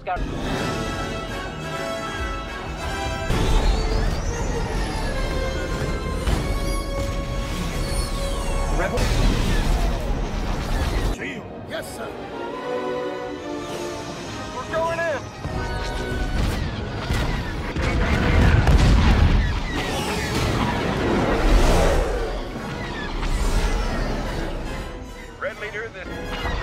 scout. Rebel? Yes, sir. We're going in. Red leader, this.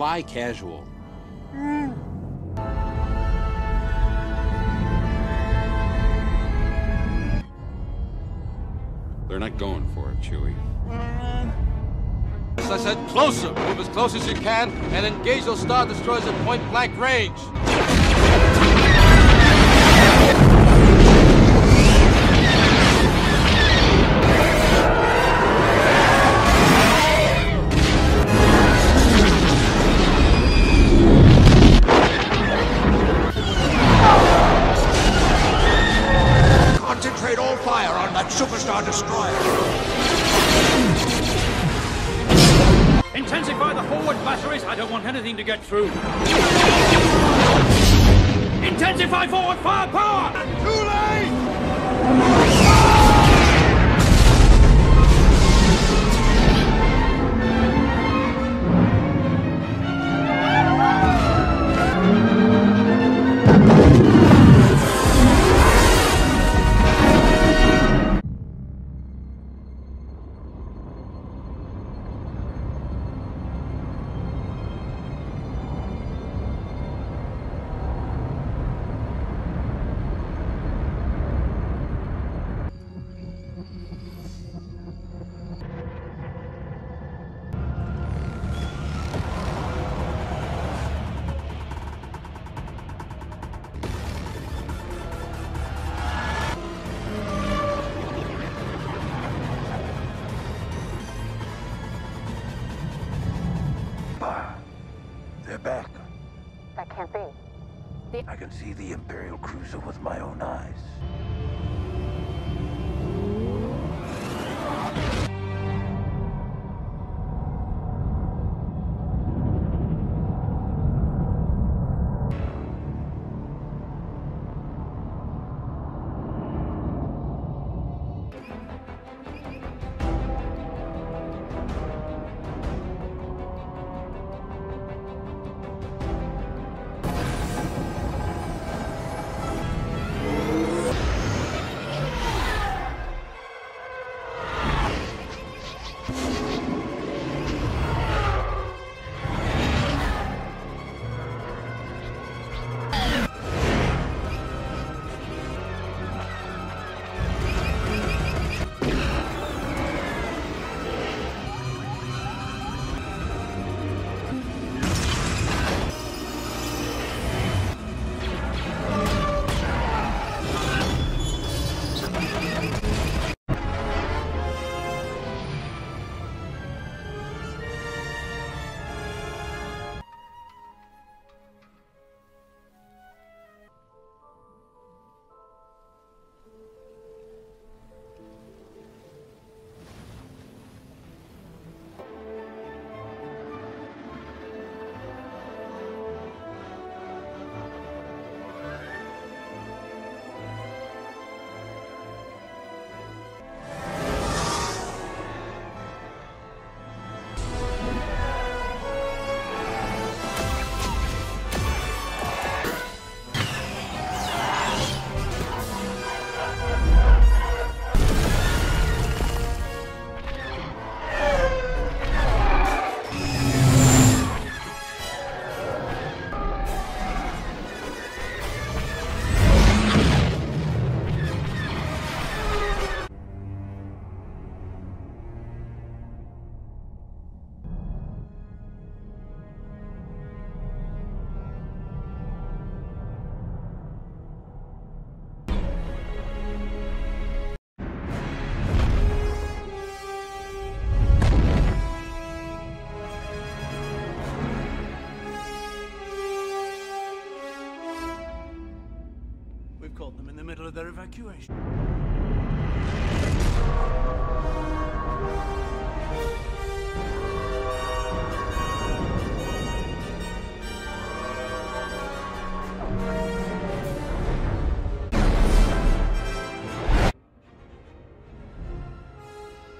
Fly casual. They're not going for it, Chewie. As I said, closer. Move as close as you can and engage those Star Destroyers at point blank range. Anything to get through. Intensify forward firepower! I can see the Imperial cruiser with my own eyes. Of their evacuation.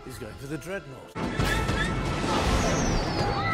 He's going for the dreadnought.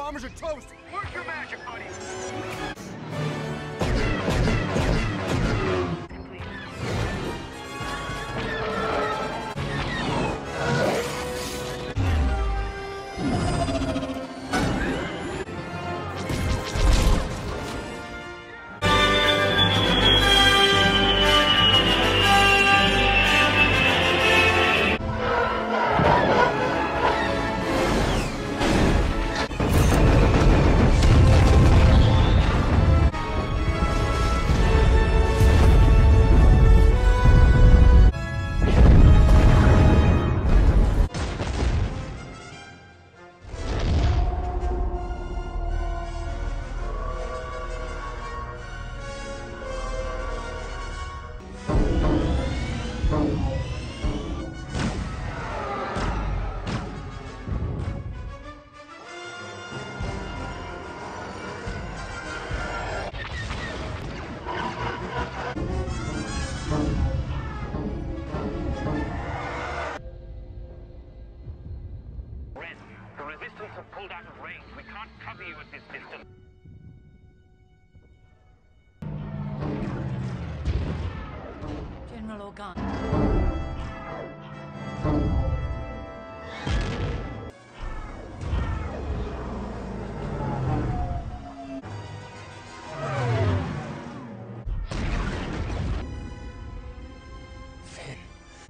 bombers are toast!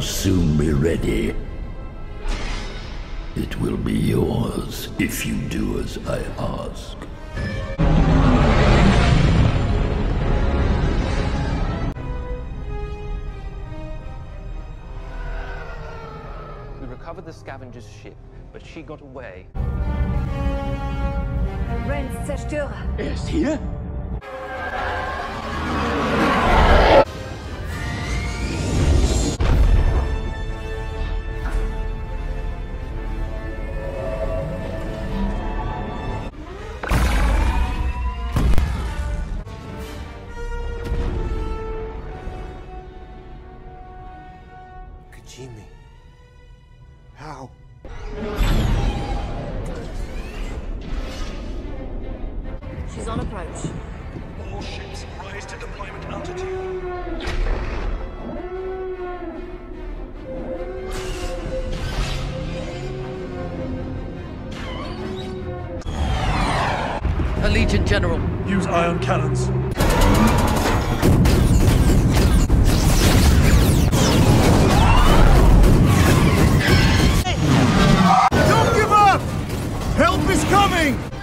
soon be ready. It will be yours if you do as I ask. We recovered the scavenger's ship, but she got away. Ren's Zerstörer. Er ist hier? use iron cannons. Don't give up! Help is coming!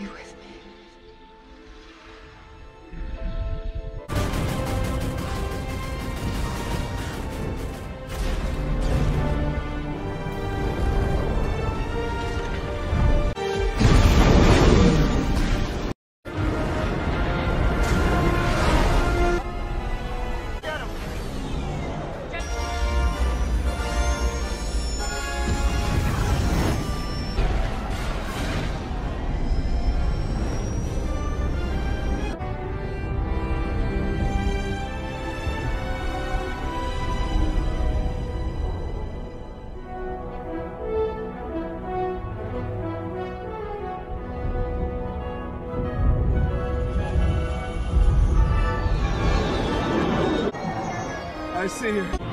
You with see her.